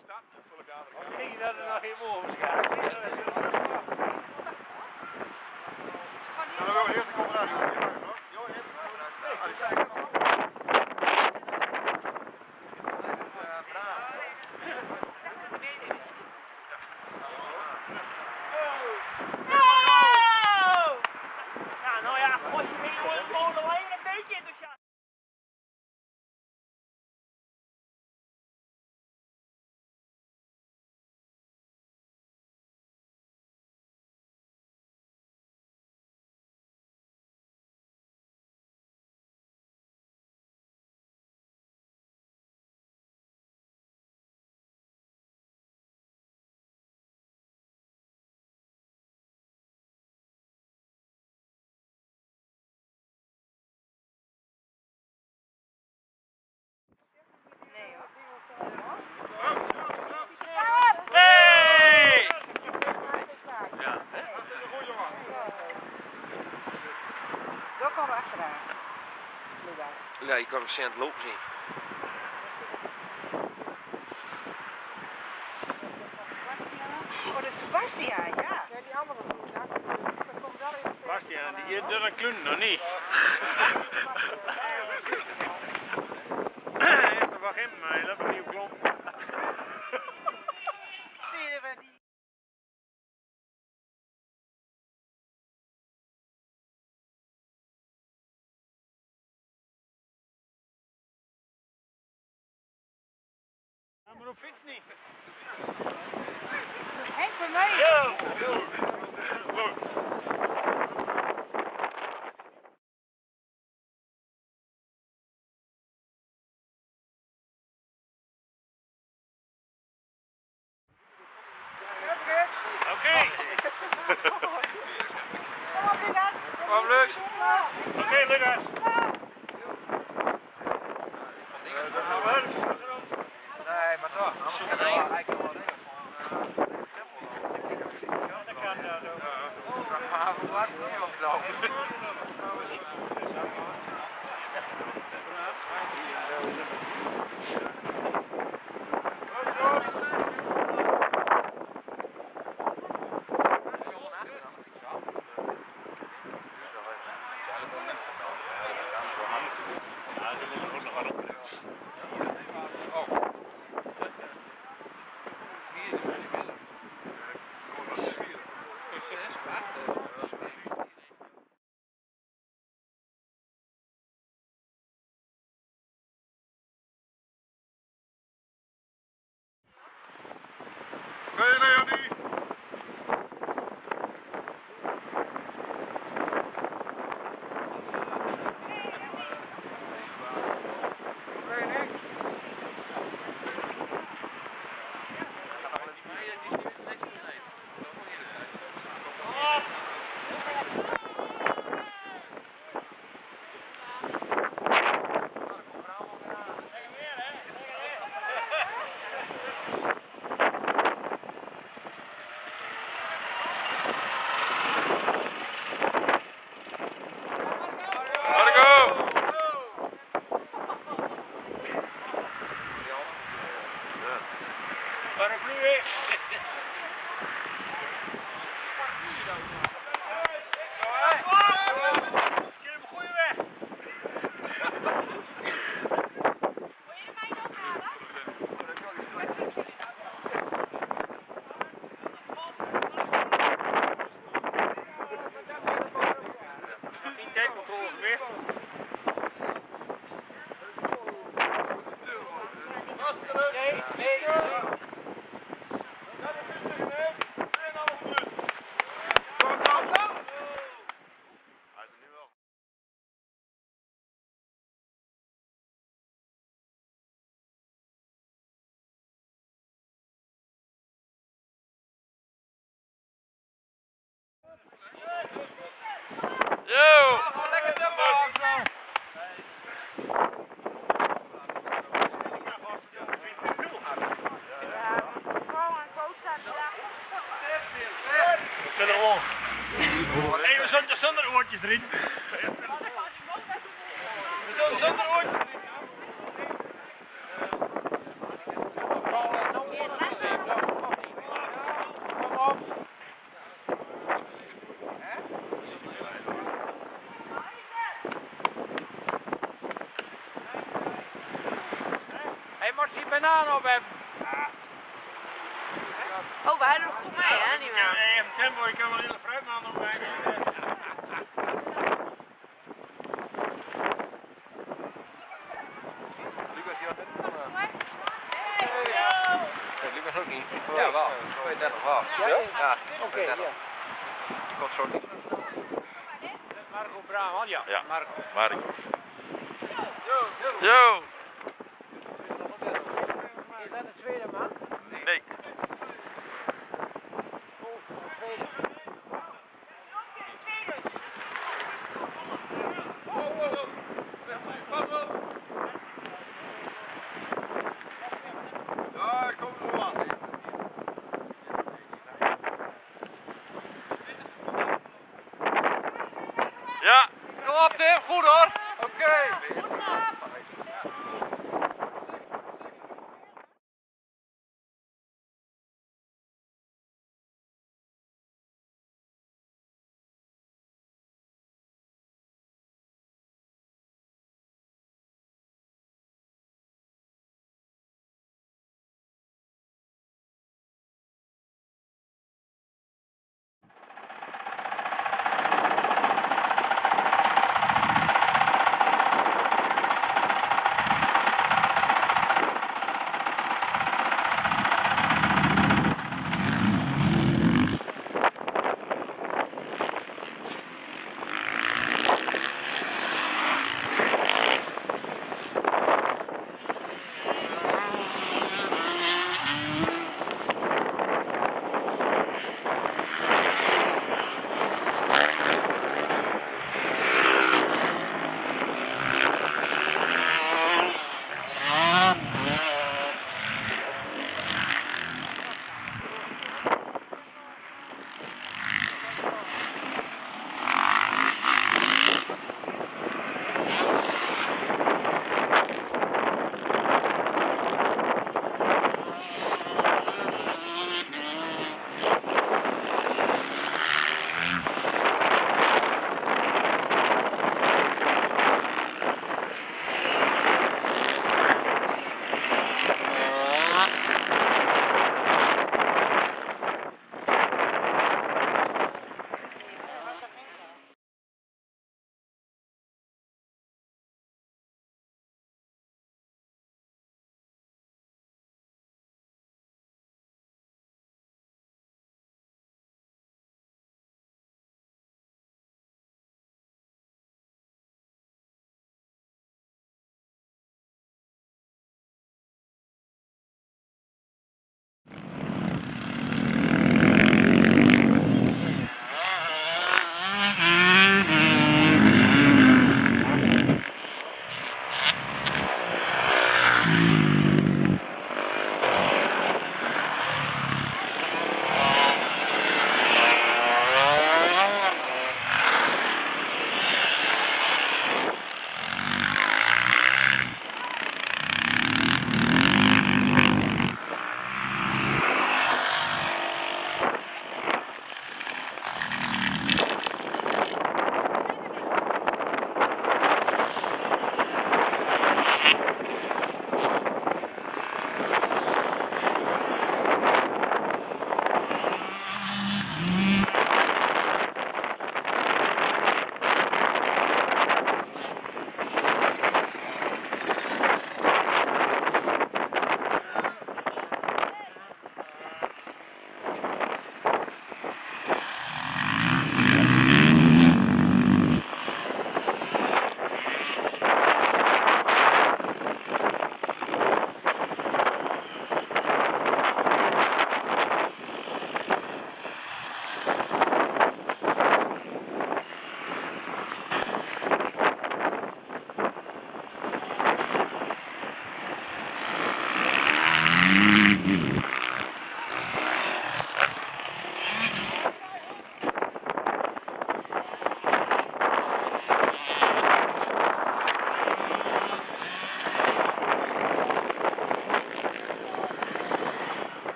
Dus weer starten voor elkaar. Nee, dat is nog geen mogelijkheid. Nou, dan gaan we eerst komen eruit. Jo, even komen eruit. Ja, nou ja, als je mee wil, gewoon alleen een beetje enthousiast. Nee hoor. Stop, stop, stop, stop. Hey! Hartstikke goed, jongen. Daar komen we achteraan. Lucas. Ja, je kan hem aan het lopen zien. Oh, dat is Sebastian, ja. Ja, die andere groep, dat komt wel in Bastiaan, die een kloen nog niet. Eerst wat hem, maar hij loopt een nieuw klomp. Op fiets niet. Henk van mij. Yo! Nee, nee. Hij is er nu wel. kunnen gewoon. Even zonder, zonder oortjes erin. We zullen zonder oortjes erin. Hij moet zijn banaan op hebben. Oh, we Niet Ja, meer. even tempo, ik kan wel een hele fruitmaan op mij. Lucas, die had het niet gedaan. Nee, Lucas ook niet. Ja, wel. 32 wel. Ja? Oké, ja. Komt zo niet. Marco Braman, ja. Ja. Marco. Marco.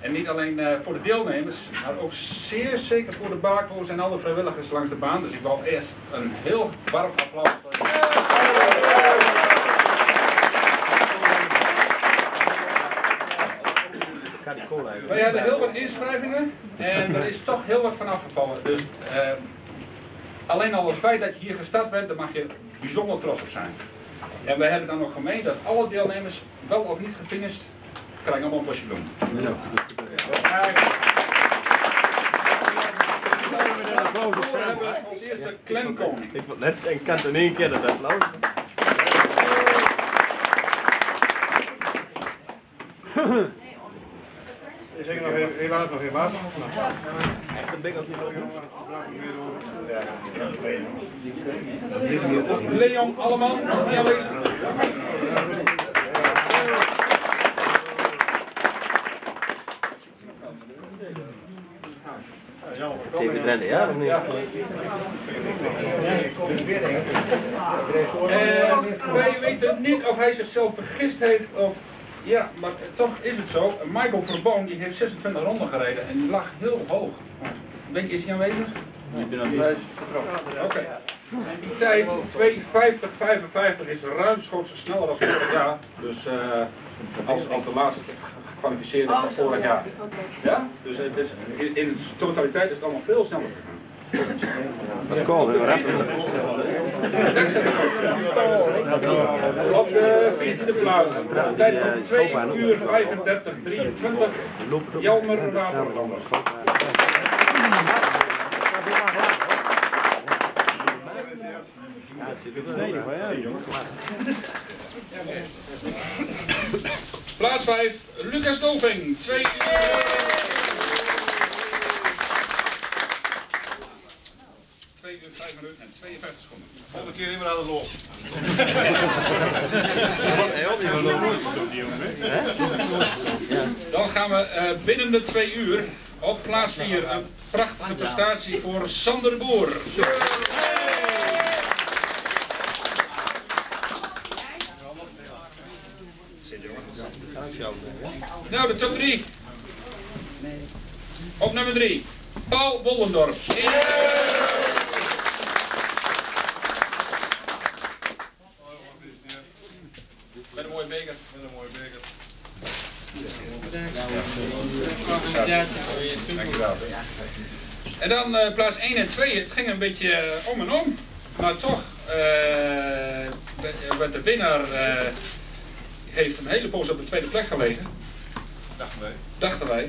En niet alleen eh, voor de deelnemers, maar ook zeer zeker voor de bako's en alle vrijwilligers langs de baan. Dus ik wil eerst een heel warm applaus voor Wij hebben heel wat inschrijvingen en er is toch heel wat van afgevallen. Dus eh, alleen al het feit dat je hier gestart bent, daar mag je bijzonder trots op zijn. En wij hebben dan nog gemeen dat alle deelnemers, wel of niet gefinished, krijgen allemaal een bosje bloem. We hebben als eerste klemkoning. Ik wil net zeggen, ik kan het in één keer dat applaus. Ik zeg nog heel, heel laat nog even wat. Leon Alleman, niet aanwezig. Ja of niet? Eh, wij weten niet of hij zichzelf vergist heeft of... Ja, maar toch is het zo. Michael Verboom die heeft 26 ronden gereden en die lag heel hoog. Je, is hij aanwezig? Ik ben aan het Oké. En die tijd, 2.50.55, is ruimschoots sneller dan vorig jaar. Dus eh, als, als de laatste gekwalificeerde van vorig jaar. Ja? Dus het is, in, in de totaliteit is het allemaal veel sneller gegaan. Dat is cool, hè? Op de 14e plaats, een tijd van 2 uur 35, 23, Jelmer Waterlander. Plaats 5, Lucas Dolving, 2 uur. 2 uur 5 minuten en 52 seconden. Volgende keer immer aan de nog. Dan gaan we eh, binnen de 2 uur op plaats 4 een prachtige prestatie voor Sander Boer. Zit jongen. Nou, de top 3. Op nummer 3, Paul Wollendorp. Met een mooie beker. Met een mooie beker. Dankjewel. En dan eh, plaats 1 en 2. Het ging een beetje eh, om en om. Maar toch, eh, werd- de winnaar heeft een hele poos op de tweede plek gelegen. Dachten wij. Dachten wij.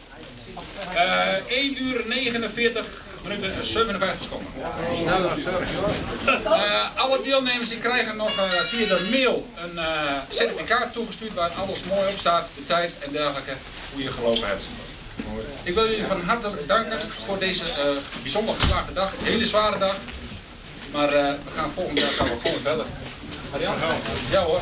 1 uur 49 minuten en 57 seconden. Eh, alle deelnemers die krijgen nog eh, via de mail een eh, certificaat toegestuurd waar alles mooi op staat, de tijd en dergelijke, hoe je gelopen hebt. Ik wil jullie van harte bedanken voor deze bijzonder geslaagde dag, een hele zware dag. Maar we gaan volgend jaar gaan we gewoon verder. Marianne? Ja hoor.